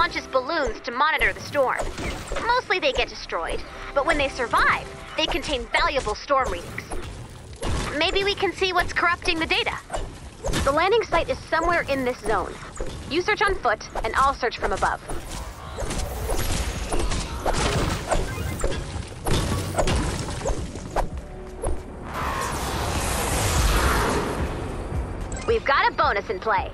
launches balloons to monitor the storm. Mostly they get destroyed, but when they survive, they contain valuable storm readings. Maybe we can see what's corrupting the data. The landing site is somewhere in this zone. You search on foot, and I'll search from above. We've got a bonus in play.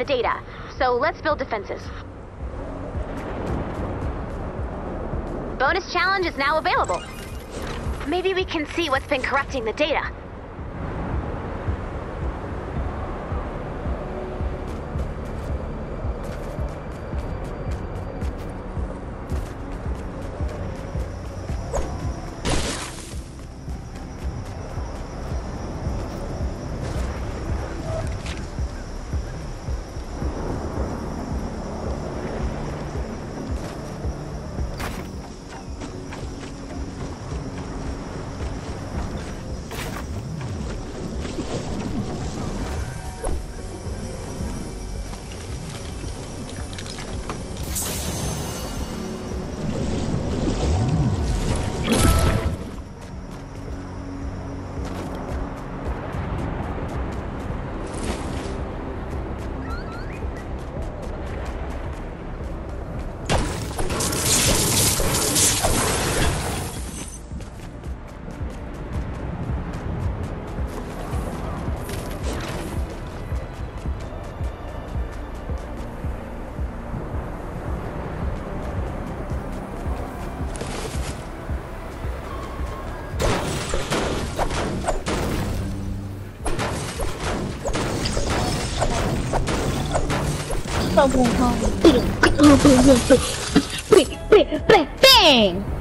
The data, so let's build defenses. Bonus challenge is now available. Maybe we can see what's been corrupting the data. Double home. Bang, bang, bang, bang. What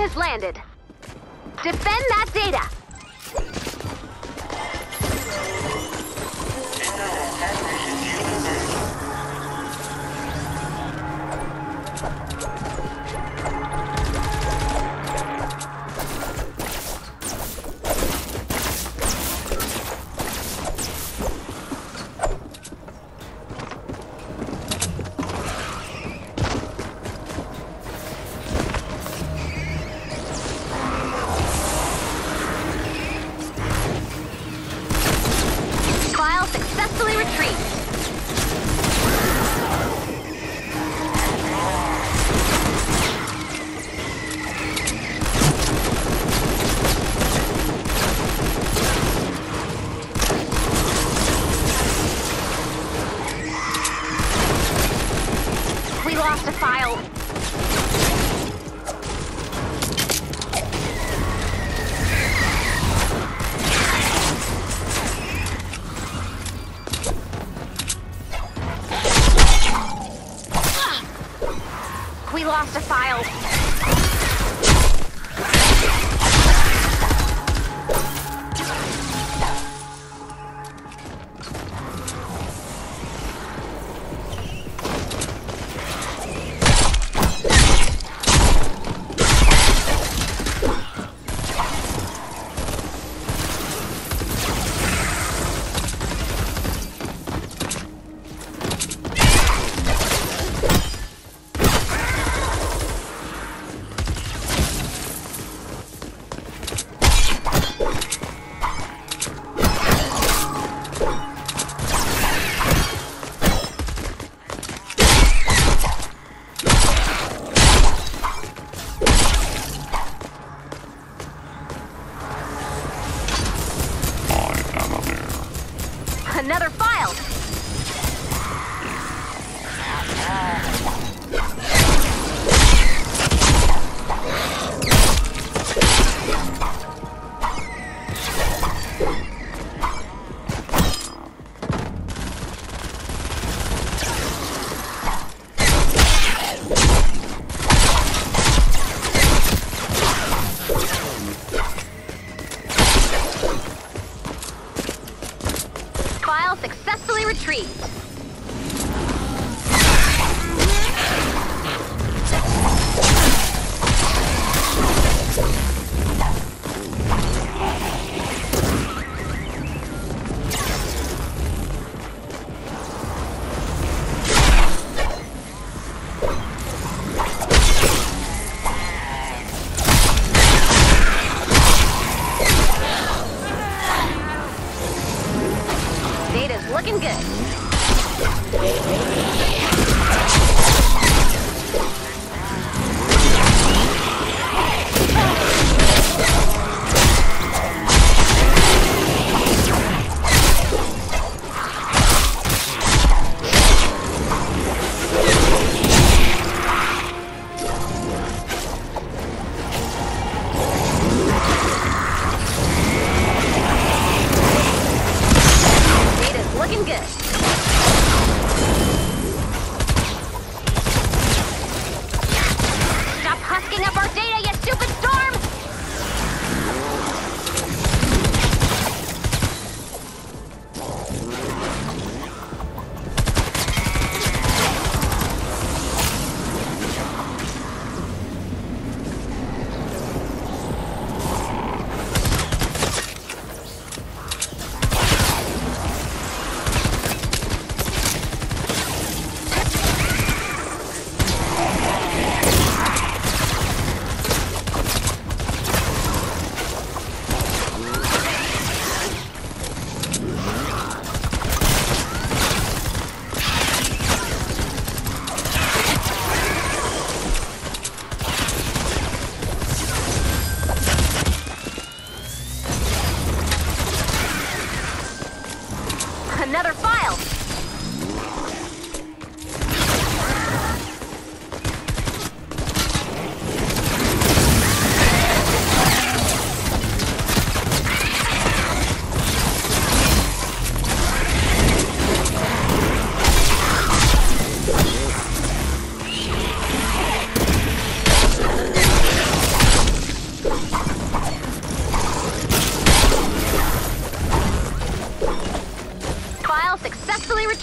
has landed. Defend that a file.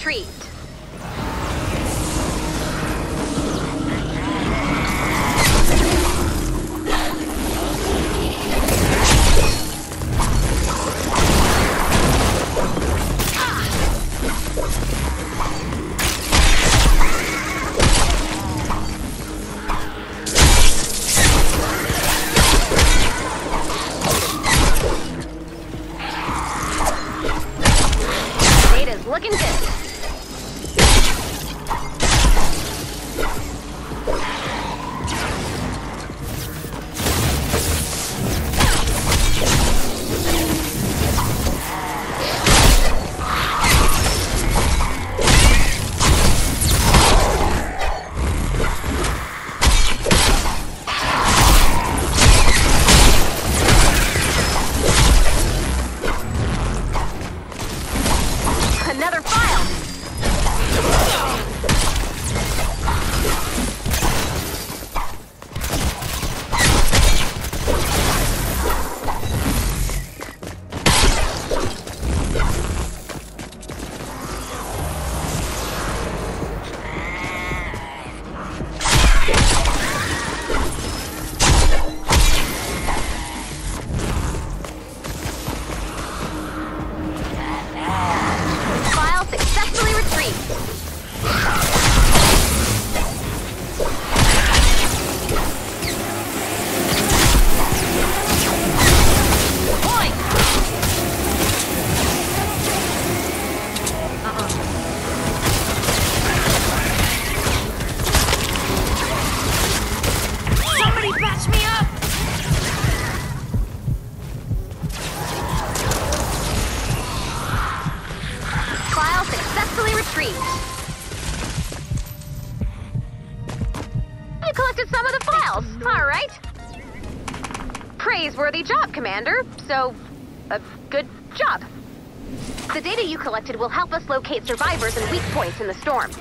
Retrieved. Commander. So, a good job. The data you collected will help us locate survivors and weak points in the storm.